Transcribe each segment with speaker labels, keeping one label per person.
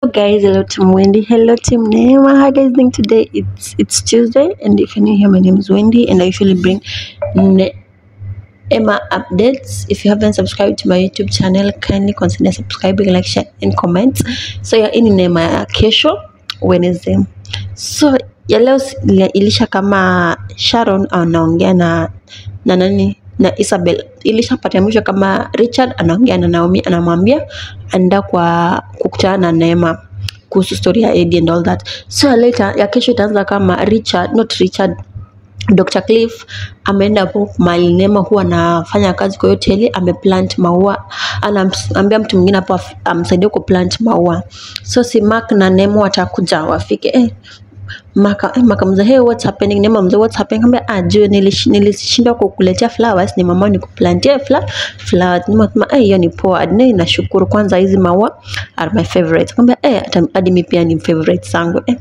Speaker 1: Hello guys, hello Team Wendy, hello Team Neema. How guys doing today? It's it's Tuesday, and if you're new here, my name is Wendy, and I usually bring Neema updates. If you haven't subscribed to my YouTube channel, kindly consider subscribing, like, share, and comment. So yeah, hii ni Neema kesho Wednesday. So ya leo ilisha kama Sharon anaongea na na nani na Isabel ilishapatanishwa kama Richard anaongea na Naomi, anamwambia anaenda kwa kukutana na Neema kuhusu story ya Eddie and all that. So later ya kesho itaanza kama Richard, not Richard Dr. Cliff ameenda hapo mahali Neema huwa anafanya kazi kwa hoteli, ameplant maua, anaambia mtu mwingine hapo amsaidie kuplant maua. So si Mark na Neema watakuja wafike eh, Maka, eh, Maka mzee, hey, what's happening? Nema mzee, what's happening? Kambia, ah, juu nilish- nilishindwa kukuletea flowers, ni mama ni kuplantia fla, flowers. Nema kama, eh, hiyo ni poa. Ne, nashukuru kwanza hizi maua are my favorite. Kambia, eh, hadi mimi pia ni favorite zangu. Eh,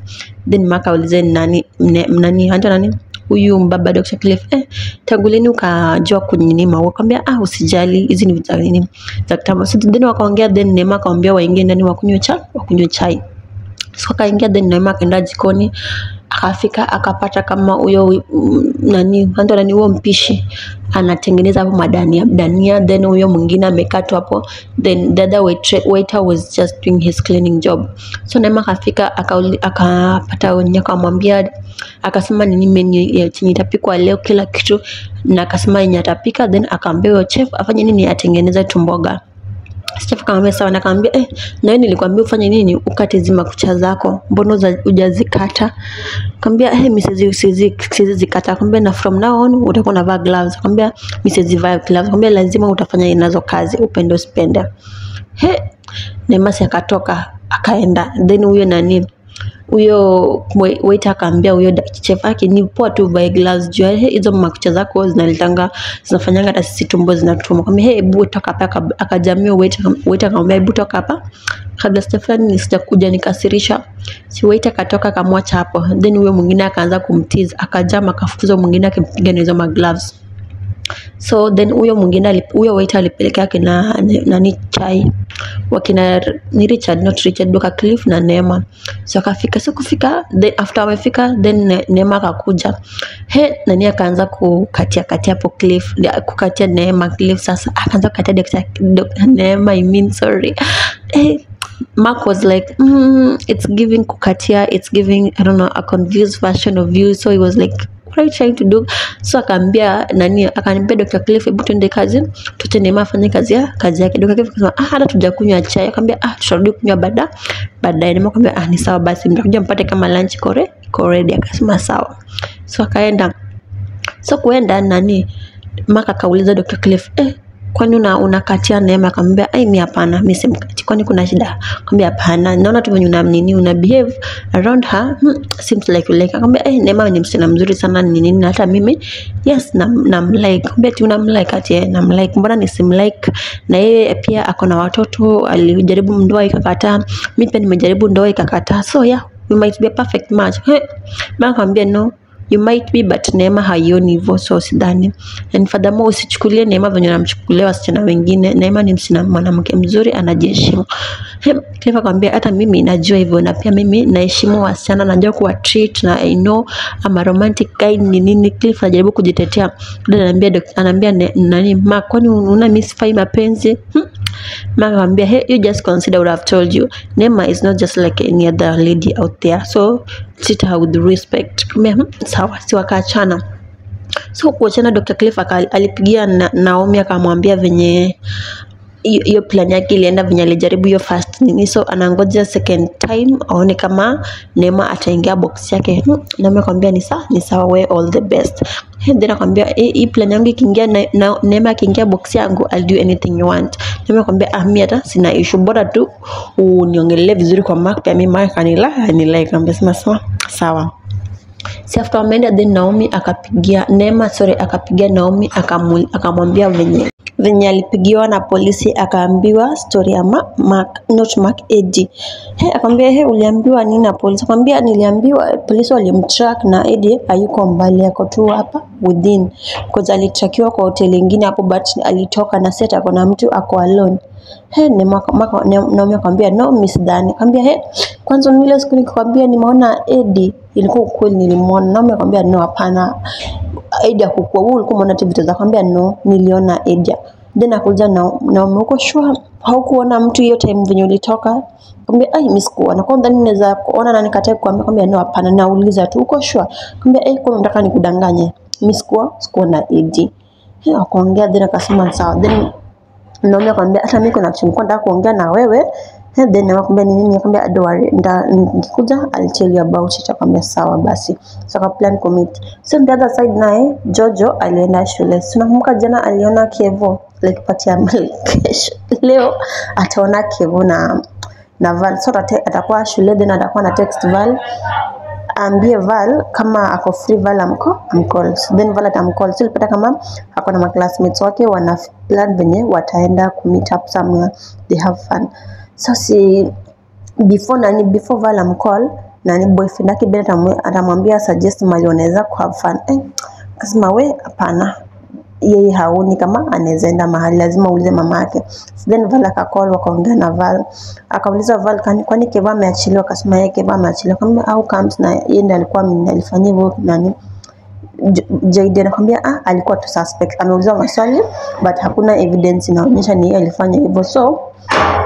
Speaker 1: then Maka ulize nani, nani, hata nani? Huyu mbaba Dr. Cliff, eh, tangu lini ukajua maua? Kambia, ah, usijali, hizi ni vitamini za kitambo. So then wakaongea, then Neema akamwambia waingie ndani wakunywe chai, wakunywe chai so akaingia then Neema akaenda jikoni akafika akapata kama huyo nani ando nani huo mpishi anatengeneza hapo madania dania then huyo mwingine amekatwa hapo then the other waiter, was just doing his cleaning job. So Neema akafika akapata wenye akamwambia akasema nini menu ya chenye itapikwa leo kila kitu na akasema yenye atapika then akaambia chef afanye nini atengeneze tumboga Chef akamwambia sawa, na akamwambia eh, na wewe nilikwambia ufanye nini? Ukate zima kucha zako, mbona hujazikata? Akamwambia eh, mimi siwezi siwezi siwezi zikata. Akamwambia na from now on utakuwa unavaa gloves. Akamwambia mimi vaa gloves. Akamwambia lazima utafanya inazo kazi, upende usipende. He, Nemasi akatoka akaenda, then huyo nani huyo wai- waiter akaambia huyo chef yake ni poa tu by glass juu hizo makucha zako zinaletanga zinafanyanga hata sisi tumbo zinatuma. Kwambia hey, hebu toka hapa. Aka- Akajamia waiter waiter akamwambia hebu toka hapa kabla Stefani sijakuja nikasirisha. Si waiter akatoka akamwacha hapo, then huyo mwingine akaanza kumtiza, akajama akafukuza mwingine akimpiga na hizo magloves so then huyo mwingine huyo waiter alipelekea kina nani chai wakina ni Richard not Richard Dr. Cliff na Neema so akafika so kufika then after amefika then Ne- Neema akakuja he nani akaanza kukatia katia hapo Cliff kukatia Neema Cliff sasa akaanza kukatia Dr. Dr. Neema I mean sorry eh, Mark was like, mm, it's giving kukatia, it's giving, I don't know, a confused version of you. So he was like, you trying to do? So akaambia nani, akaniambia Dr. Cliff, hebu tuende kazi, tutende mama afanye kazi ya kazi yake. Dr. Cliff akasema, ah, hata tujakunywa chai. Akaambia, ah, tutarudi kunywa baada baadaye. Neema akamwambia, ah, ni sawa basi, mtakuja mpate kama lunch kore kore ready. Akasema sawa. So akaenda so kuenda nani maka akauliza Dr. Cliff eh, kwani una unakatia Neema? Akamwambia ai, mimi hapana, mimi simkati, kwani kuna shida? Akamwambia hapana, naona tu una nini una behave around her hmm, seems like you like. Akamwambia eh, Neema ni msichana mzuri sana ni nini, na hata mimi yes na namlike. Akamwambia ti unamlike ati eh, namlike, mbona nisimlike? Na yeye pia ako na watoto, alijaribu ndoa ikakataa, mimi pia nimejaribu ndoa ikakataa, so yeah we might be a perfect match. Hey, Mark akamwambia no you might be but Neema haioni hivyo, so usidhani. And furthermore usichukulie Neema venye namchukulia wasichana wengine. Neema ni mwanamke mzuri, anajiheshimu. He, Cliff akamwambia hata mimi najua hivyo, na pia mimi naheshimu wasichana, najua kuwa treat na I know I'm a romantic guy ni nini. Cliff anajaribu kujitetea, anaambia anaambia nani ma, kwani una misfai mapenzi hmm? Mark akamwambia hey, you just consider what I've told you. Neema is not just like any other lady out there, so treat her with respect. Hmm, sawa, si wakaachana. So kuachana, Dr. Cliff alipigia na, Naomi akamwambia venye hiyo plan yake ilienda venye alijaribu hiyo first nini, so anangoja second time aone kama Neema ataingia box yake. Hmm, Naomi akamwambia ni sawa, ni sawa, we all the best. Then akamwambia "Eh, hii plan yangu ikiingia na, na, Neema akiingia box yangu I'll do anything you want. Neema akamwambia ah, mimi hata sina issue, bora tu uniongelee vizuri kwa Mark, pia mimi Mark anila anila. Akamwambia sema sawa sawa si after wameenda then Naomi akapigia Neema sorry akapigia Naomi akamwambia venye venye alipigiwa na polisi akaambiwa story ya ma, Mark, not Mark Eddie. He, akamwambia he, uliambiwa nini na polisi? Akamwambia niliambiwa polisi walimtrack na Eddie hayuko mbali, ako tu hapa within because alitrakiwa kwa hoteli nyingine hapo, but alitoka na set ako na mtu ako alone. He, ni mwaka Naomi akamwambia no, miss Dani. Akamwambia he, kwanza ni ile siku nikikwambia nimeona Edi ilikuwa ukweli, nilimwona. Naomi akamwambia no, hapana. Edi hakukuwa wewe ulikuwa umeona tu vitu za kwambia no niliona Edi. then akuja na Naomi uko sure? Haukuona mtu hiyo time venye ulitoka? Kwambia ai sikuona. Kwa ndani naweza kuona na nikatae kwambia no hapana. Nauliza tu uko sure? Kwambia eh kwa nataka nikudanganye? Mimi sikuwa sikuona Edi. Hiyo akaongea then akasema sawa. Then Naomi akamwambia hata mimi kuna kitu nilikuwa nataka kuongea na wewe. Then akamwambia ni nini akamwambia don't worry nda nikikuja I'll tell you about it akamwambia sawa basi. So aka plan commit. So the other side naye Jojo alienda shule. So nakumbuka jana aliona Kevo like party ya kesho leo ataona Kevo na na Val. So atakuwa shule then atakuwa na text Val aambie Val kama ako free Val amko amcall so then Val atamcall so ilipata kama ako na maclassmates wake wana plan venye wataenda ku meet up somewhere. They have fun. So si before nani before Val amcall nani boyfriend yake Ben atamwambia suggest mali wanaweza ku have fun. Eh, kasema we hapana yeye haoni kama anaweza mahali, lazima uulize mama yake. Then Val akakol wakaongea na Val, akauliza Val, kwani kwani Keva ameachiliwa? Akasema yeye Keva ameachiliwa. Kama au comes na yeye ndiye alikuwa alifanyia hivyo nani J- JD anakwambia ah, alikuwa tu suspect, ameuliza maswali but hakuna evidence inaonyesha ni yeye alifanya hivyo, so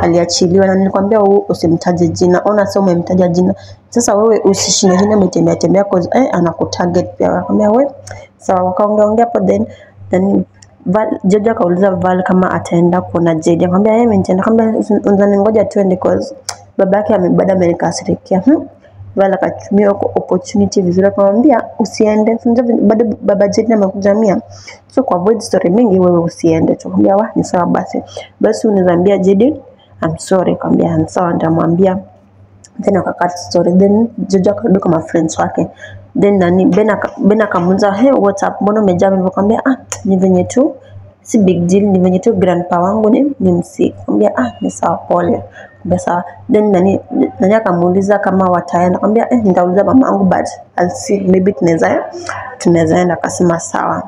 Speaker 1: aliachiliwa. Na nilikwambia usimtaje jina, ona sasa umemtaja jina. Sasa wewe usishinde shinde umetembea tembea cause eh, anakutarget pia. Anakwambia wewe sawa, wakaongea ongea hapo then then Val, Jeje akauliza Val kama ataenda kuona JD. Akamwambia yeye nitaenda. Akamwambia unzani ngoja tuende cause baba yake bado amenikasirikia. Hmm. Val akatumia opportunity vizuri akamwambia usiende. Unajua bado baba Jeje amekuja mia. So kwa avoid story mingi wewe usiende. Tukamwambia wa ni sawa basi. Basi unizambia Jeje, I'm sorry. Akamwambia I'm sorry. nitamwambia then akakata story then Jojo akarudi kwa friends wake then nani Ben akamuuliza hey what's up mbona umejaa hivyo akamwambia ah ni venye tu si big deal ni venye tu grandpa wangu ni ni msiki Kwambia ah ni sawa pole Kwambia sawa then nani nani akamuuliza kama wataenda kwambia eh nitauliza mama yangu but I'll see maybe tunaweza tunaweza enda akasema sawa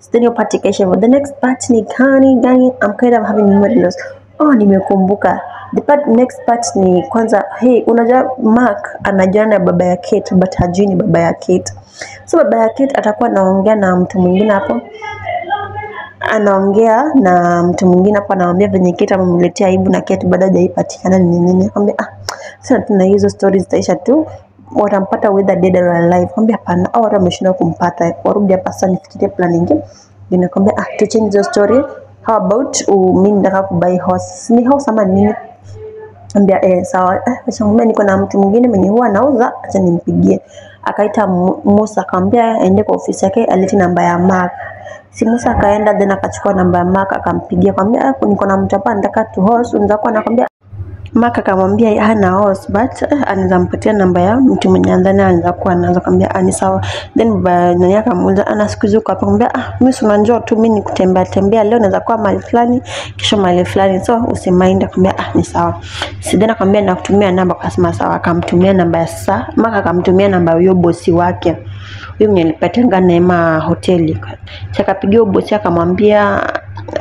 Speaker 1: So then hiyo part ikaisha hivyo. The next part ni gani gani? I'm kind of having memory loss. Oh, nimekumbuka. The part, next part ni kwanza, hey, unajua Mark anajuana na baba ya Kate but hajui ni baba ya Kate. So baba ya Kate atakuwa anaongea na mtu mwingine hapo anaongea na mtu mwingine hapo, anamwambia kitu amemletea aibu na kitu bado hajaipatikana ni nini. Akamwambia ah, sasa tuna hizo stories zitaisha tu, watampata whether dead or alive. Akamwambia hapana, au watu wameshindwa kumpata, warudi hapa sasa nifikirie plan nyingine. Ndio akamwambia ah, to change the story, how about uh, mimi nataka kubuy horse, ni horse ama nini? Ambia eh, sawa. Eh, akamwambia niko na mtu mwingine mwenye huwa anauza, acha nimpigie. Akaita Musa akamwambia aende kwa ofisi yake alete namba ya Mark. Si Musa akaenda then akachukua namba ya Mark akampigia akamwambia ah, niko na mtu hapa nataka tu host, unaweza kuwa nakwambia Mark akamwambia hana horse but eh, anaweza mpatia namba ya mtu mwenye ndani anaweza kuwa anaweza kumwambia ani sawa. Then baba nani akamuuliza ana siku hizo kwa kumwambia ah, mimi si unajua tu mimi nikutembea tembea, leo naweza kuwa mahali fulani, kesho mahali fulani, so usimind. Akamwambia ah, ni sawa. Si then akamwambia nakutumia namba, akasema sawa. Akamtumia namba ya saa, Mark akamtumia namba ya huyo bosi wake huyo mwenye alipatanga Neema hoteli. chakapigia akapigia bosi akamwambia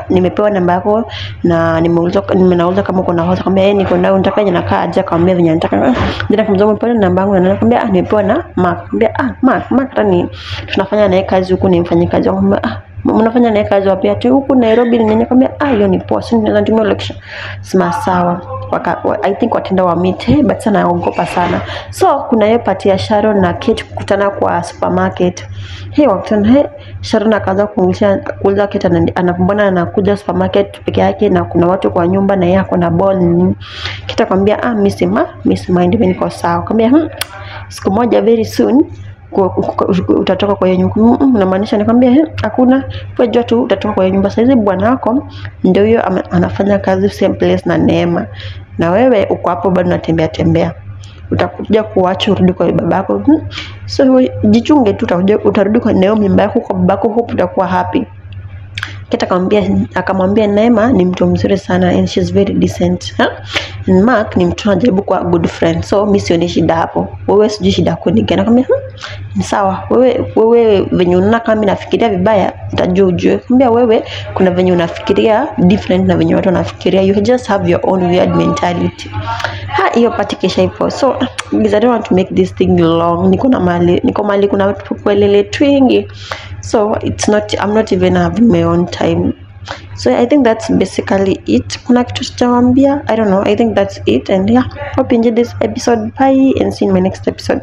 Speaker 1: nimepewa namba yako na nimeuliza nimenauliza kama uko na house akamwambia yeye niko nayo nataka je nakaa aje? Akamwambia venye nataka ndio akamwambia umepewa namba yangu na akamwambia ah nimepewa na Mark. Akamwambia ah Mark Mark hata ni tunafanya naye kazi huku ni mfanyikazi. Wangu. ah mnafanya naye kazi wapi? Ati huku Nairobi ni akamwambia ah hiyo ni poa sio naweza tumia location Sima sawa. Waka, I think watenda wa meet hey, but sana naogopa sana. So kuna hiyo pati ya Sharon na Kate kukutana kwa supermarket. Hey wakutana hey Sharon akaanza kuuliza kuuliza Kate anapambana anakuja supermarket peke yake na kuna watu kwa nyumba na yeye ako na ball nini. Kate akamwambia ah miss ma miss mind ndio niko sawa. Akamwambia hmm, siku moja very soon utatoka kwa hiyo nyumba. Mm, mm, unamaanisha nikwambia "Eh, hakuna. Wewe jua tu utatoka kwa hiyo nyumba. Hizi bwana wako ndio huyo anafanya kazi same place na Neema. Na wewe uko hapo bado unatembea tembea. Utakuja kuacha urudi kwa babako. Hmm. so jichunge tu utarudi kwa Neema, mimba yako kwa babako hope utakuwa happy Kate akamwambia akamwambia Neema ni mtu mzuri sana and she's very decent. Huh? And Mark ni mtu anajaribu kuwa good friend. So mimi sioni shida hapo. Wewe sijui shida yako ni gani. Akamwambia hmm, sawa. Wewe wewe venye unaona kama mimi nafikiria vibaya utajua ujue. Akamwambia wewe kuna venye unafikiria different na venye watu wanafikiria. You just have your own weird mentality. Ha hiyo pati kesha ipo. So because I don't want to make this thing long. Niko na mali niko mali kuna watu kwelele twingi so it's not i'm not even having my own time. So i think that's basically it. Kuna kitu sitawambia i don't know. I think that's it. And yeah hope you enjoyed this episode. Bye and see you in my next episode